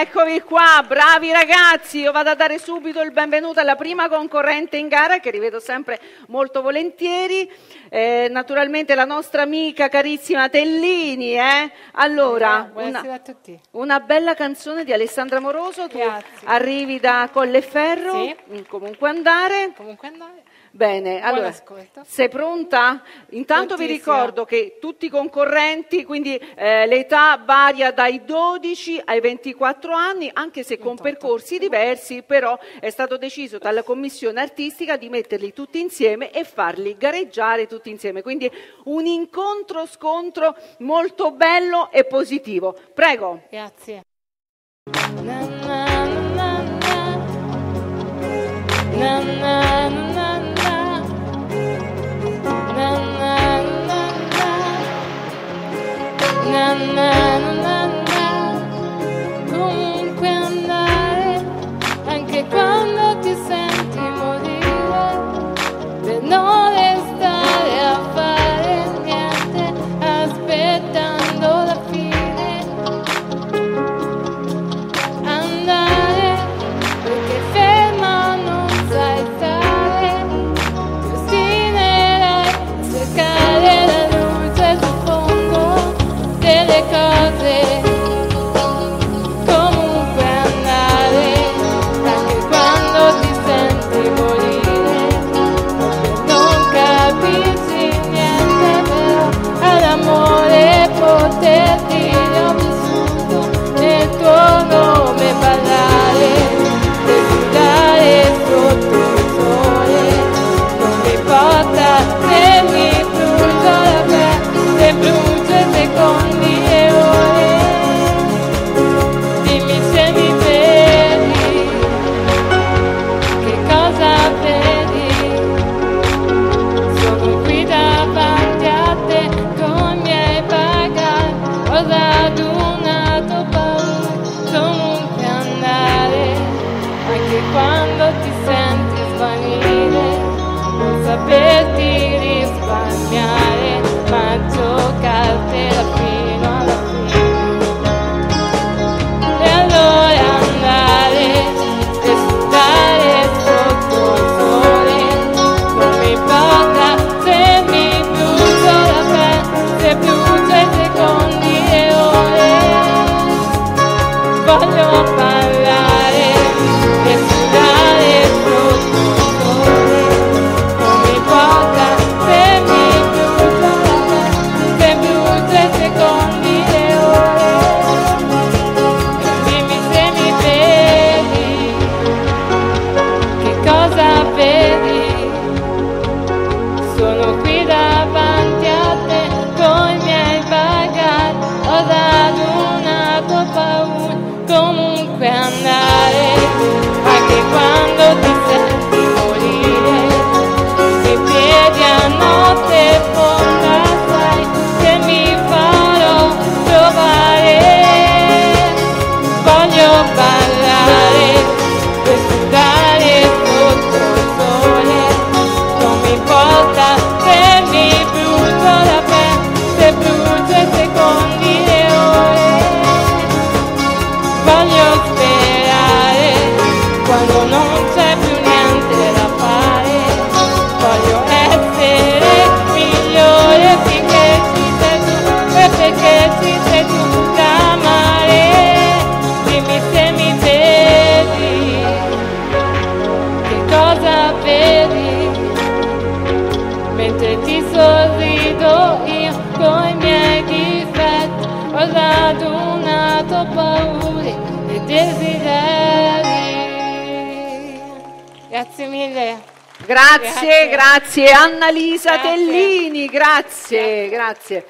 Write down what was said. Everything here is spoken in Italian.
Eccovi qua, bravi ragazzi. Io vado a dare subito il benvenuto alla prima concorrente in gara che rivedo sempre molto volentieri. Eh, naturalmente la nostra amica carissima Tellini. Eh? Allora, Buonasera una, a tutti. una bella canzone di Alessandra Moroso. Tu Grazie. arrivi da Colleferro, Sì. comunque andare. Comunque andare. Bene, allora, ascolto. sei pronta? Intanto vi Prontissima. ricordo che tutti i concorrenti, quindi eh, l'età varia dai 12 ai 24 anni, anche se con 28. percorsi diversi, però è stato deciso dalla commissione artistica di metterli tutti insieme e farli gareggiare tutti insieme. Quindi un incontro-scontro molto bello e positivo. Prego. Grazie. Na, na, na, na. Na, na, na, na. Na, na, with you. Radunato paura, comunque andare, anche quando radunato paure e desideri. Grazie mille. Grazie, Grazie. grazie. Annalisa Grazie. Tellini, grazie, grazie.